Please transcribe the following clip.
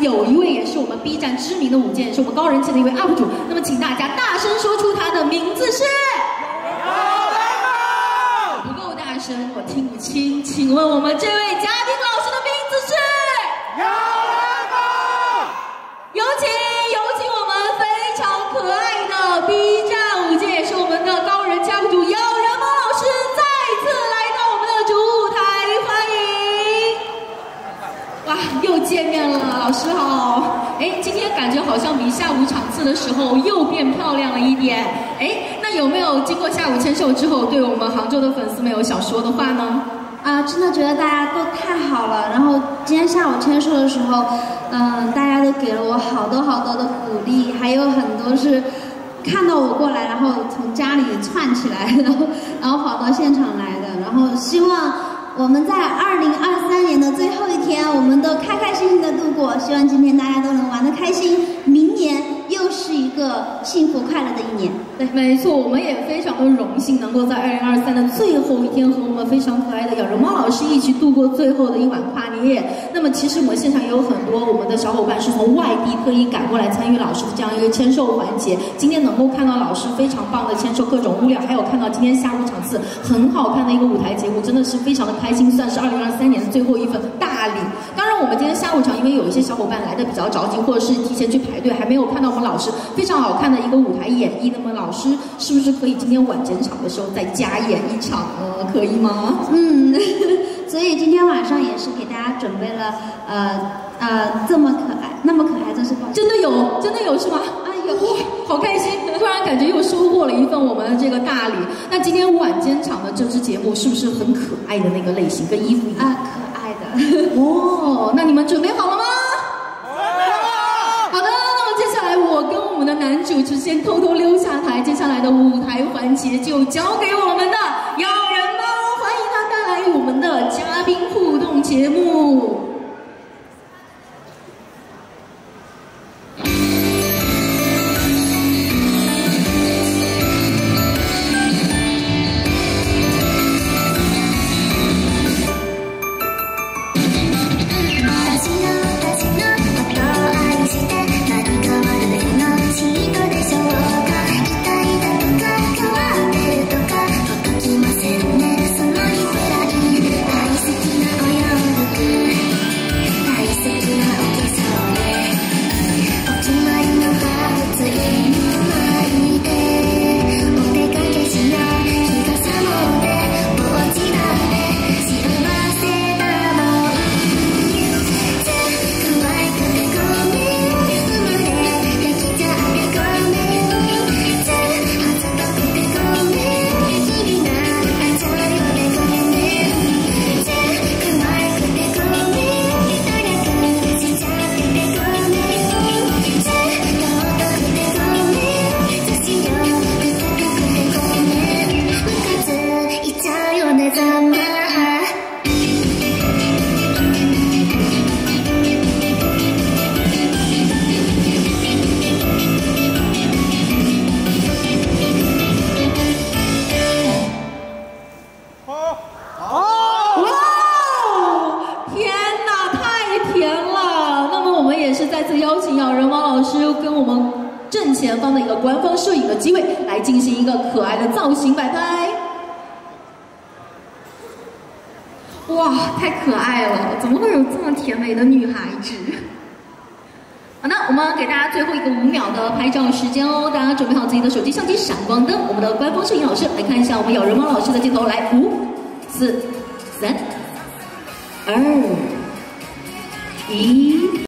有一位也是我们 B 站知名的舞剑，也是我们高人气的一位 UP 主。那么，请大家大声说出他的名字是。不够大声，我听不清。请问我们这位嘉宾老师的名字是？有师好。哎，今天感觉好像比下午场次的时候又变漂亮了一点。哎，那有没有经过下午签售之后，对我们杭州的粉丝们有想说的话呢？啊，真的觉得大家都太好了。然后今天下午签售的时候，嗯、大家都给了我好多好多的鼓励，还有很多是看到我过来，然后从家里窜起来，然后然后跑到现场来的。然后希望我们在二我。希望今天大家都能玩得开心，明年又是一个幸福快乐的一年。对，没错，我们也非常的荣幸能够在二零二三的最后一天和我们非常可爱的咬人猫老师一起度过最后的一晚跨年夜。其实我们现场也有很多我们的小伙伴是从外地特意赶过来参与老师的这样一个签售环节。今天能够看到老师非常棒的签售各种物料，还有看到今天下午场次很好看的一个舞台节目，真的是非常的开心，算是二零二三年的最后一份大礼。当然，我们今天下午场因为有一些小伙伴来的比较着急，或者是提前去排队，还没有看到我们老师非常好看的一个舞台演绎。那么，老师是不是可以今天晚间场的时候再加演一场呢？可以吗？嗯，所以今天晚上也是给大家准备了呃呃这么可爱，那么可爱，真是抱歉。真的有，真的有是吗？啊有哇，好开心！突然感觉又收获了一份我们的这个大礼。那今天晚间场的这支节目是不是很可爱的那个类型，跟衣服一样？啊，可爱的。哦，那你们准备好了吗？好的，那么接下来我跟我们的男主持先偷偷溜下台，接下来的舞台环节就交给我们的咬人猫，欢迎他带来我我们的嘉宾互动节目。再次邀请咬人猫老师跟我们正前方的一个官方摄影的机位来进行一个可爱的造型摆拍。哇，太可爱了！怎么会有这么甜美的女孩子？好的，我们给大家最后一个五秒的拍照时间哦，大家准备好自己的手机相机闪光灯，我们的官方摄影老师来看一下我们咬人猫老师的镜头，来五、四、三、二、一。